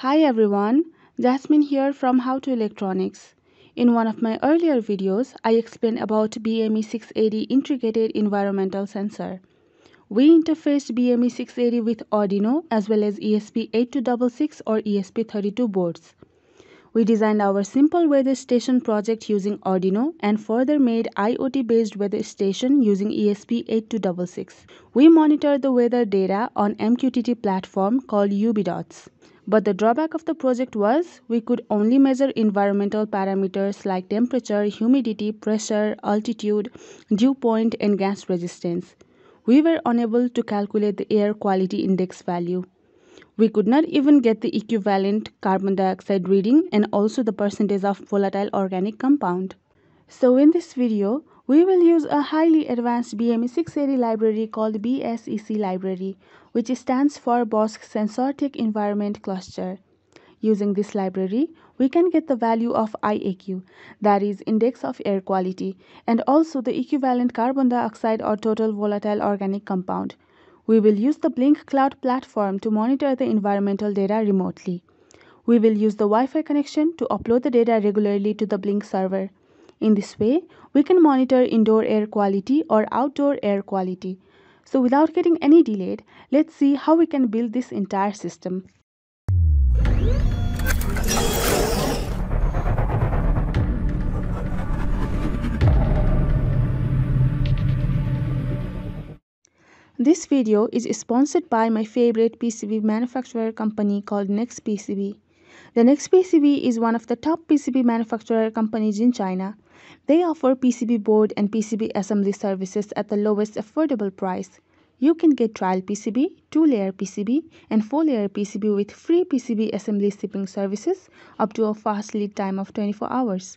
Hi everyone, Jasmine here from How to Electronics. In one of my earlier videos, I explained about BME680 integrated environmental sensor. We interfaced BME680 with Arduino as well as ESP8266 or ESP32 boards. We designed our simple weather station project using Arduino and further made IoT based weather station using ESP8266. We monitor the weather data on MQTT platform called Ubidots. But the drawback of the project was we could only measure environmental parameters like temperature, humidity, pressure, altitude, dew point, and gas resistance. We were unable to calculate the air quality index value. We could not even get the equivalent carbon dioxide reading and also the percentage of volatile organic compound. So in this video, we will use a highly advanced BME680 library called BSEC library, which stands for Bosch Sensortec Environment Cluster. Using this library, we can get the value of IAQ, that is index of air quality, and also the equivalent carbon dioxide or total volatile organic compound. We will use the Blynk Cloud platform to monitor the environmental data remotely. We will use the Wi-Fi connection to upload the data regularly to the Blynk server. In this way, we can monitor indoor air quality or outdoor air quality. So without getting any delayed, let's see how we can build this entire system. This video is sponsored by my favorite PCB manufacturer company called NextPCB. The NextPCB is one of the top PCB manufacturer companies in China. They offer PCB board and PCB assembly services at the lowest affordable price. You can get trial PCB, 2-layer PCB, and 4-layer PCB with free PCB assembly shipping services up to a fast lead time of 24 hours.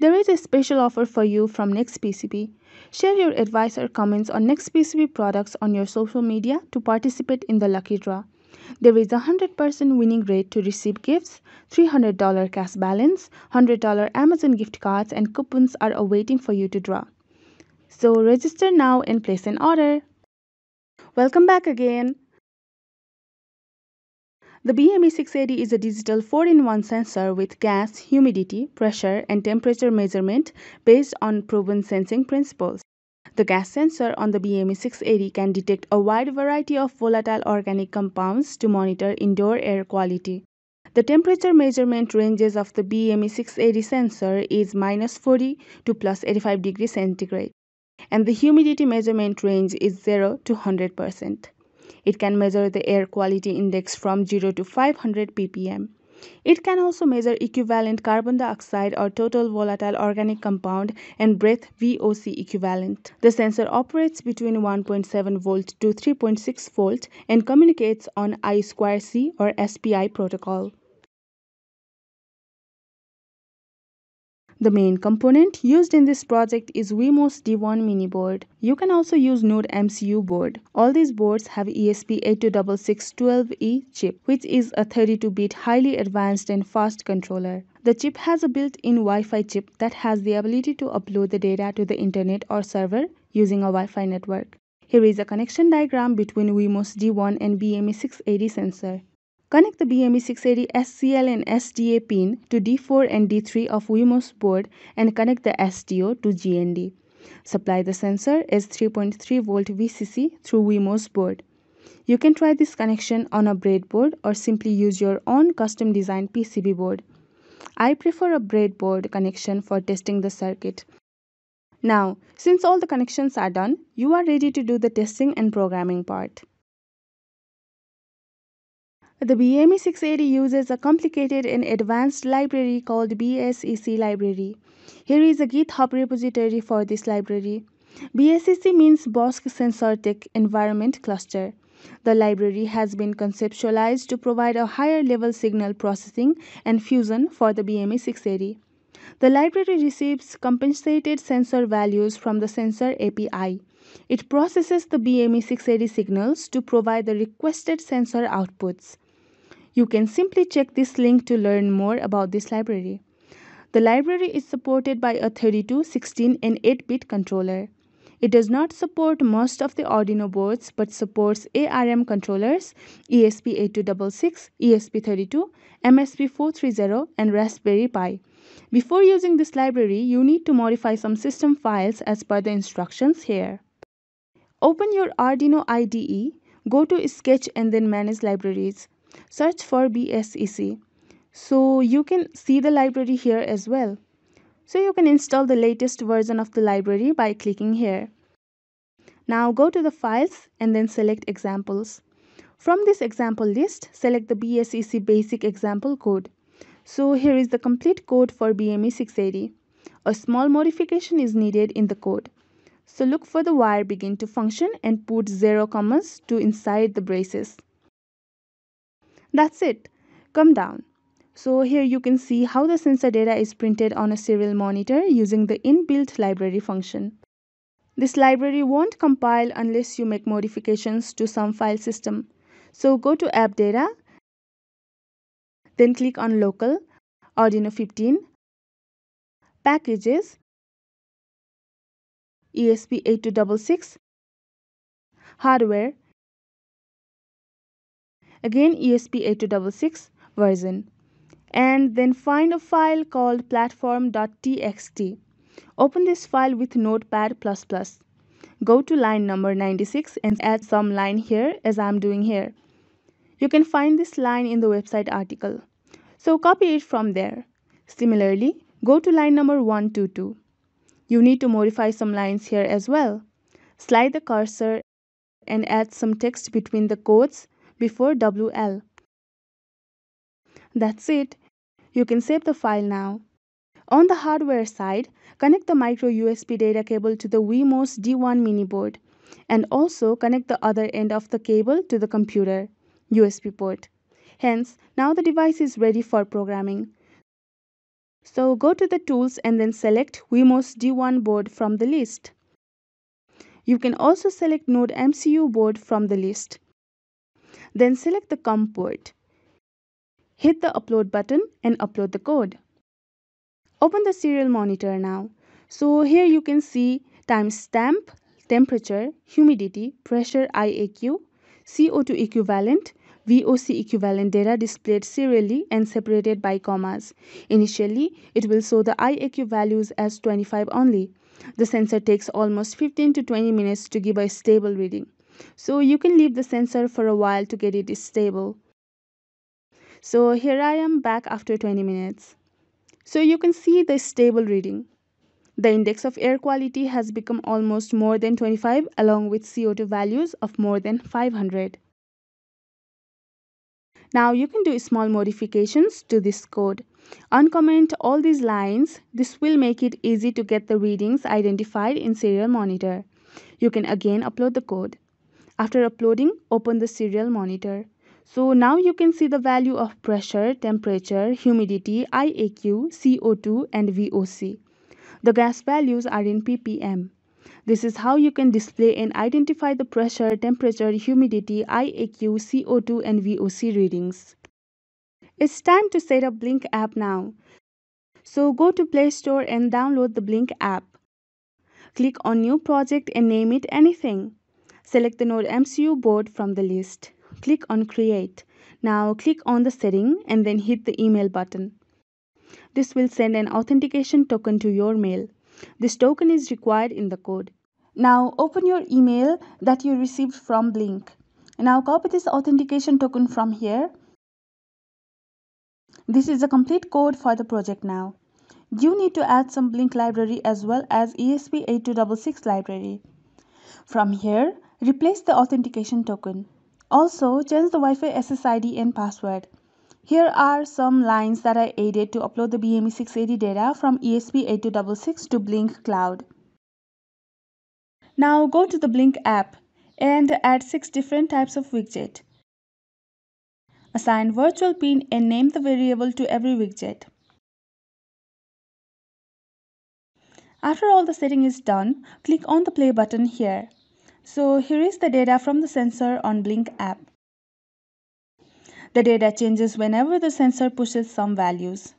There is a special offer for you from NextPCB. Share your advice or comments on NextPCB products on your social media to participate in the lucky draw. There is a 100% winning rate to receive gifts, $300 cash balance, $100 Amazon gift cards, and coupons are awaiting for you to draw. So register now and place an order. Welcome back again. The BME680 is a digital 4-in-1 sensor with gas, humidity, pressure, and temperature measurement based on proven sensing principles. The gas sensor on the BME680 can detect a wide variety of volatile organic compounds to monitor indoor air quality. The temperature measurement ranges of the BME680 sensor is minus 40 to plus 85 degrees centigrade, and the humidity measurement range is 0 to 100%. It can measure the air quality index from 0 to 500 ppm. It can also measure equivalent carbon dioxide or total volatile organic compound and breath VOC equivalent. The sensor operates between 1.7 volt to 3.6 volt and communicates on I2C or SPI protocol. The main component used in this project is Wemos D1 mini board. You can also use Node MCU board. All these boards have ESP826612E chip, which is a 32-bit highly advanced and fast controller. The chip has a built-in Wi-Fi chip that has the ability to upload the data to the internet or server using a Wi-Fi network. Here is a connection diagram between Wemos D1 and BME680 sensor. Connect the BME680 SCL and SDA pin to D4 and D3 of Wemos board and connect the SDO to GND. Supply the sensor as 3.3 volt VCC through Wemos board. You can try this connection on a breadboard or simply use your own custom designed PCB board. I prefer a breadboard connection for testing the circuit. Now, since all the connections are done, you are ready to do the testing and programming part. The BME680 uses a complicated and advanced library called BSEC library. Here is a GitHub repository for this library. BSEC means Bosch Sensortec Environment Cluster. The library has been conceptualized to provide a higher level signal processing and fusion for the BME680. The library receives compensated sensor values from the sensor API. It processes the BME680 signals to provide the requested sensor outputs. You can simply check this link to learn more about this library. The library is supported by a 32, 16 and 8-bit controller. It does not support most of the Arduino boards but supports ARM controllers, ESP8266, ESP32, MSP430 and Raspberry Pi. Before using this library, you need to modify some system files as per the instructions here. Open your Arduino IDE, go to Sketch and then Manage Libraries. Search for BSEC. So you can see the library here as well. So you can install the latest version of the library by clicking here. Now go to the files and then select examples. From this example list, select the BSEC basic example code. So here is the complete code for BME 680. A small modification is needed in the code. So look for the wire begin to function and put 0 commas to inside the braces. That's it. Come down. So here you can see how the sensor data is printed on a serial monitor using the inbuilt library function. This library won't compile unless you make modifications to some file system. So go to app data, then click on local, Arduino 15, packages, ESP8266, hardware, again ESP8266 version and then find a file called platform.txt. Open this file with Notepad++. Go to line number 96 and add some line here as I'm doing here. You can find this line in the website article. So copy it from there. Similarly, go to line number 122. You need to modify some lines here as well. Slide the cursor and add some text between the quotes before WL. That's it. You can save the file now. On the hardware side, connect the micro USB data cable to the Wemos D1 mini board and also connect the other end of the cable to the computer USB port. Hence, now the device is ready for programming. So go to the tools and then select Wemos D1 board from the list. You can also select Node MCU board from the list. Then select the COM port. Hit the upload button and upload the code. Open the serial monitor now. So here you can see timestamp, temperature, humidity, pressure IAQ, CO2 equivalent, VOC equivalent data displayed serially and separated by commas. Initially, it will show the IAQ values as 25 only. The sensor takes almost 15 to 20 minutes to give a stable reading. So you can leave the sensor for a while to get it stable. So here I am back after 20 minutes. So you can see the stable reading. The index of air quality has become almost more than 25 along with CO2 values of more than 500. Now you can do small modifications to this code. Uncomment all these lines. This will make it easy to get the readings identified in serial monitor. You can again upload the code. After uploading, open the serial monitor. So now you can see the value of pressure, temperature, humidity, IAQ, CO2 and VOC. The gas values are in ppm. This is how you can display and identify the pressure, temperature, humidity, IAQ, CO2 and VOC readings. It's time to set up Blynk app now. So go to Play Store and download the Blynk app. Click on New Project and name it anything. Select the Node MCU board from the list click on create. Now click on the setting and then hit the email button. This will send an authentication token to your mail. This token is required in the code. Now open your email that you received from Blynk. Now copy this authentication token from here. This is a complete code for the project now. You need to add some Blynk library as well as ESP8266 library. From here, replace the authentication token. Also, change the Wi-Fi SSID and password. Here are some lines that I added to upload the BME680 data from ESP8266 to Blynk Cloud. Now go to the Blynk app and add 6 different types of widget. Assign virtual pin and name the variable to every widget. After all the setting is done, click on the play button here. So here is the data from the sensor on Blynk app. The data changes whenever the sensor pushes some values.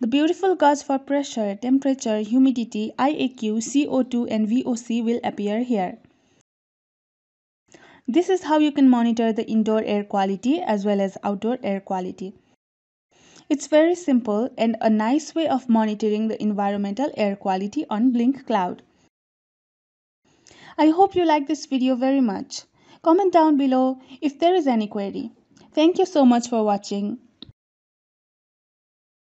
The beautiful gauge for pressure, temperature, humidity, IAQ, CO2 and VOC will appear here. This is how you can monitor the indoor air quality as well as outdoor air quality. It's very simple and a nice way of monitoring the environmental air quality on Blynk Cloud. I hope you like this video very much. Comment down below if there is any query. Thank you so much for watching.